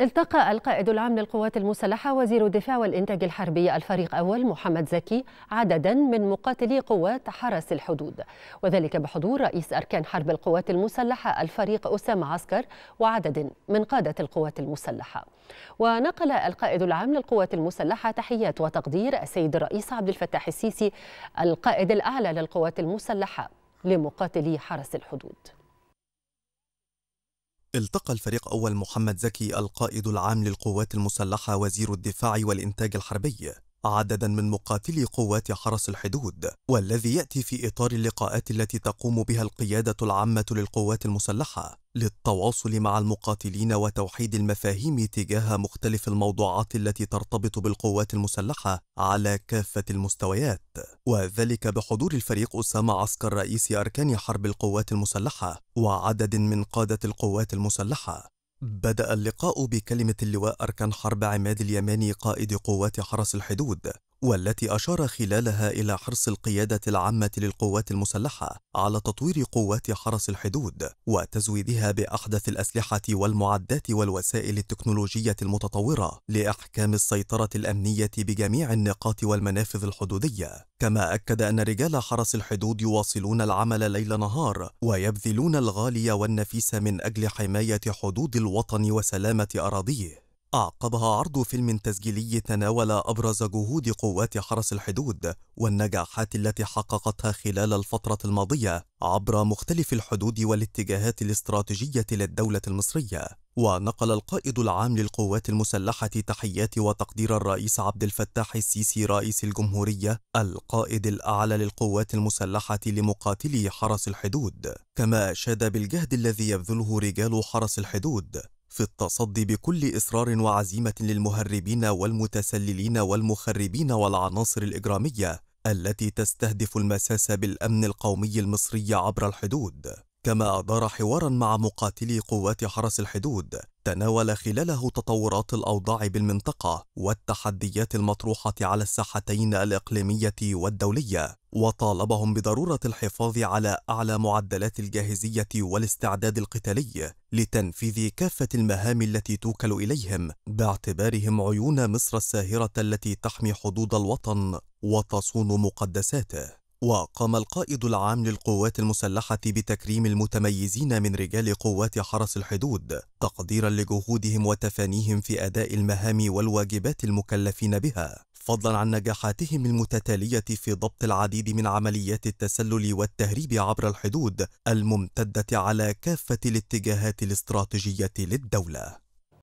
التقى القائد العام للقوات المسلحة وزير الدفاع والإنتاج الحربي الفريق أول محمد زكي عددا من مقاتلي قوات حرس الحدود. وذلك بحضور رئيس أركان حرب القوات المسلحة الفريق أسامة عسكر وعدد من قادة القوات المسلحة. ونقل القائد العام للقوات المسلحة تحيات وتقدير السيد الرئيس عبد الفتاح السيسي القائد الأعلى للقوات المسلحة لمقاتلي حرس الحدود. التقى الفريق أول محمد زكي القائد العام للقوات المسلحة وزير الدفاع والإنتاج الحربي عددا من مقاتلي قوات حرس الحدود والذي يأتي في إطار اللقاءات التي تقوم بها القيادة العامة للقوات المسلحة. للتواصل مع المقاتلين وتوحيد المفاهيم تجاه مختلف الموضوعات التي ترتبط بالقوات المسلحة على كافة المستويات. وذلك بحضور الفريق أسامة عسكر رئيس أركان حرب القوات المسلحة وعدد من قادة القوات المسلحة. بدأ اللقاء بكلمة اللواء أركان حرب عماد اليماني قائد قوات حرس الحدود والتي أشار خلالها إلى حرص القيادة العامة للقوات المسلحة على تطوير قوات حرس الحدود وتزويدها بأحدث الأسلحة والمعدات والوسائل التكنولوجية المتطورة لإحكام السيطرة الأمنية بجميع النقاط والمنافذ الحدودية. كما أكد أن رجال حرس الحدود يواصلون العمل ليل نهار ويبذلون الغالي والنفيس من أجل حماية حدود الوطن وسلامة أراضيه. أعقبها عرض فيلم تسجيلي تناول أبرز جهود قوات حرس الحدود والنجاحات التي حققتها خلال الفترة الماضية عبر مختلف الحدود والاتجاهات الاستراتيجية للدولة المصرية. ونقل القائد العام للقوات المسلحة تحيات وتقدير الرئيس عبد الفتاح السيسي رئيس الجمهورية القائد الأعلى للقوات المسلحة لمقاتلي حرس الحدود. كما أشاد بالجهد الذي يبذله رجال حرس الحدود في التصدي بكل إصرار وعزيمة للمهربين والمتسللين والمخربين والعناصر الإجرامية التي تستهدف المساس بالأمن القومي المصري عبر الحدود. كما أدار حوارا مع مقاتلي قوات حرس الحدود تناول خلاله تطورات الأوضاع بالمنطقة والتحديات المطروحة على الساحتين الإقليمية والدولية. وطالبهم بضرورة الحفاظ على أعلى معدلات الجاهزية والاستعداد القتالي لتنفيذ كافة المهام التي توكل إليهم باعتبارهم عيون مصر الساهرة التي تحمي حدود الوطن وتصون مقدساته. وقام القائد العام للقوات المسلحة بتكريم المتميزين من رجال قوات حرس الحدود تقديرا لجهودهم وتفانيهم في أداء المهام والواجبات المكلفين بها. فضلا عن نجاحاتهم المتتالية في ضبط العديد من عمليات التسلل والتهريب عبر الحدود الممتدة على كافة الاتجاهات الاستراتيجية للدولة.